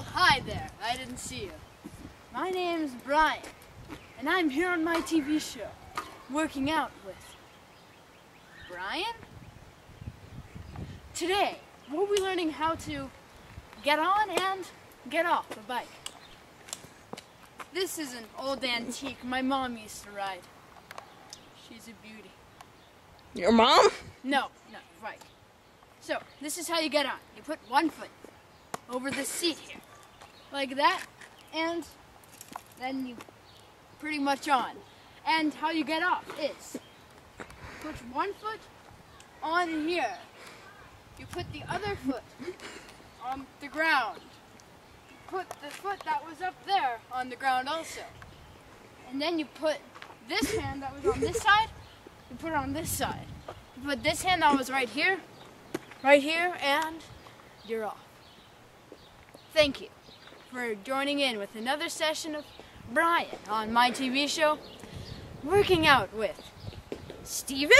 Hi there. I didn't see you. My name's Brian, and I'm here on my TV show, working out with Brian. Today, we'll be learning how to get on and get off a bike. This is an old antique my mom used to ride. She's a beauty. Your mom? No, no, right. So, this is how you get on. You put one foot over the seat here, like that, and then you pretty much on. And how you get off is put one foot on here. You put the other foot on the ground. You Put the foot that was up there on the ground also. And then you put this hand that was on this side, you put it on this side. You put this hand that was right here, right here, and you're off. Thank you for joining in with another session of Brian on my TV show, Working Out with Steven